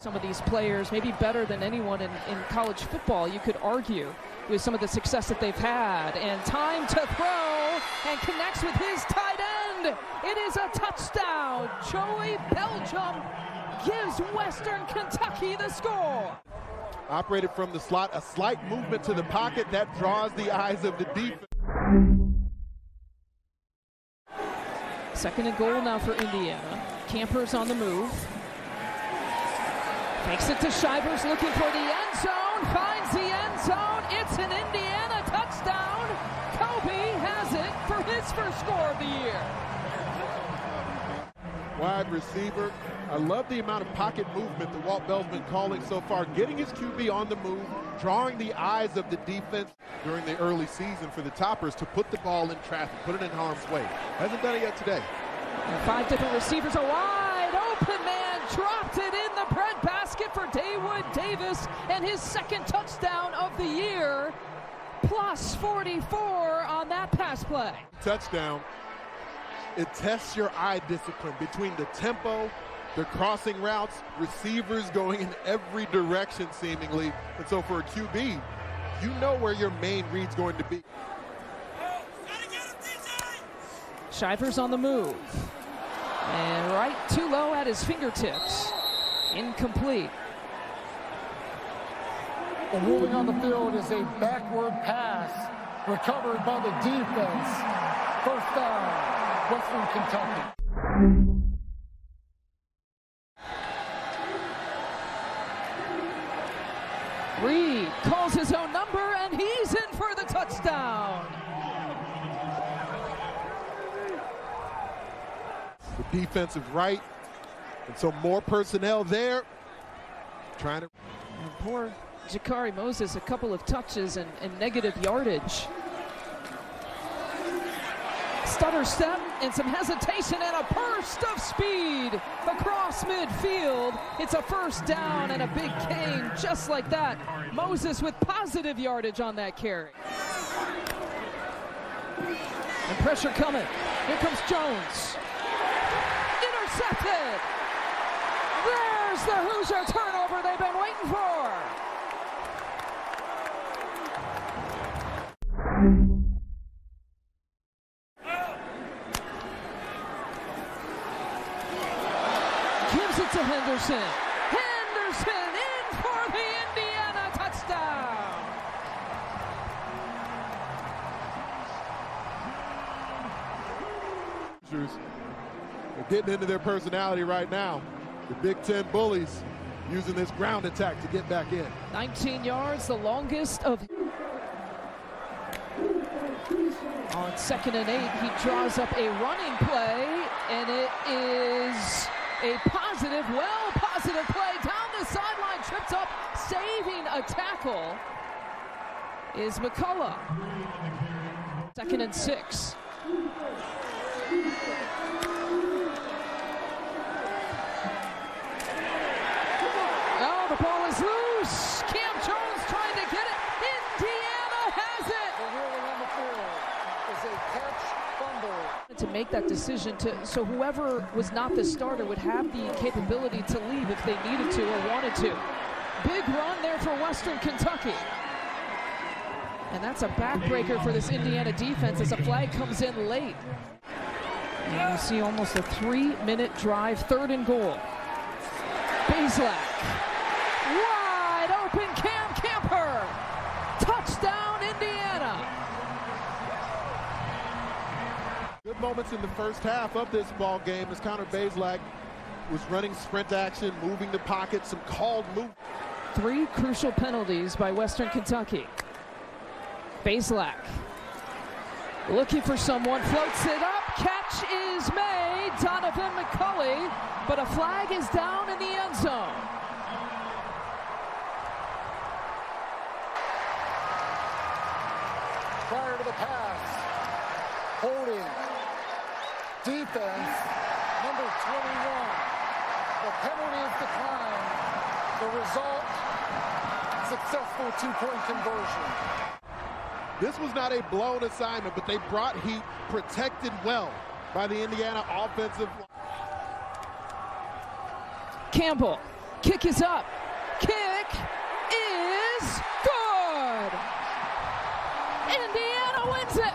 Some of these players, maybe better than anyone in, in college football, you could argue, with some of the success that they've had. And time to throw and connects with his tight end. It is a touchdown. Joey Beljan gives Western Kentucky the score. Operated from the slot, a slight movement to the pocket that draws the eyes of the defense. Second and goal now for Indiana. Campers on the move. Fakes it to Shivers looking for the end zone. Finds the end zone. It's an Indiana touchdown. Kobe has it for his first score of the year. Wide receiver. I love the amount of pocket movement that Walt Bell's been calling so far, getting his QB on the move, drawing the eyes of the defense during the early season for the Toppers to put the ball in traffic, put it in harm's way. Hasn't done it yet today. And five different receivers, a wide open man dropped it in the bread basket for Daewood Davis and his second touchdown of the year. Plus 44 on that pass play. Touchdown. It tests your eye discipline between the tempo, the crossing routes, receivers going in every direction seemingly. And so for a QB, you know where your main read's going to be. Shivers on the move. And right too low at his fingertips. Incomplete. The ruling on the field is a backward pass recovered by the defense. First down, Western Kentucky. Reed calls his own number and he's in for the touchdown. Defensive right, and so more personnel there. Trying to. And poor Jakari Moses, a couple of touches and, and negative yardage. Stutter step and some hesitation and a burst of speed across midfield. It's a first down and a big gain just like that. Moses with positive yardage on that carry. And pressure coming. Here comes Jones. Intercepted. There's the Hoosier turnover they've been waiting for. Gives it to Henderson. Henderson in for the Indiana touchdown. They're getting into their personality right now. The Big Ten bullies using this ground attack to get back in. 19 yards, the longest of. On second and eight, he draws up a running play, and it is a positive, well positive play down the sideline, trips up, saving a tackle is McCullough. Second and six. Ball is loose. Cam Jones trying to get it. Indiana has it. The ruling on the field is a catch fumble. to make that decision to so whoever was not the starter would have the capability to leave if they needed to or wanted to. Big run there for Western Kentucky. And that's a backbreaker for this Indiana defense as a flag comes in late. And you see almost a three-minute drive, third and goal. Bazelak. Wide open Cam Camper. Touchdown Indiana. Good moments in the first half of this ball game as Connor Bazelak was running sprint action, moving the pocket, some called move. Three crucial penalties by Western Kentucky. Bazelak looking for someone, floats it up, catch is made, Donaven McCulley, but a flag is down in the end zone. Prior to the pass, holding, defense, number 21. The penalty is declined. The result, successful two-point conversion. This was not a blown assignment, but they brought heat, protected well by the Indiana offensive line. Campbell, kick is up. Kick is good. Indiana wins it.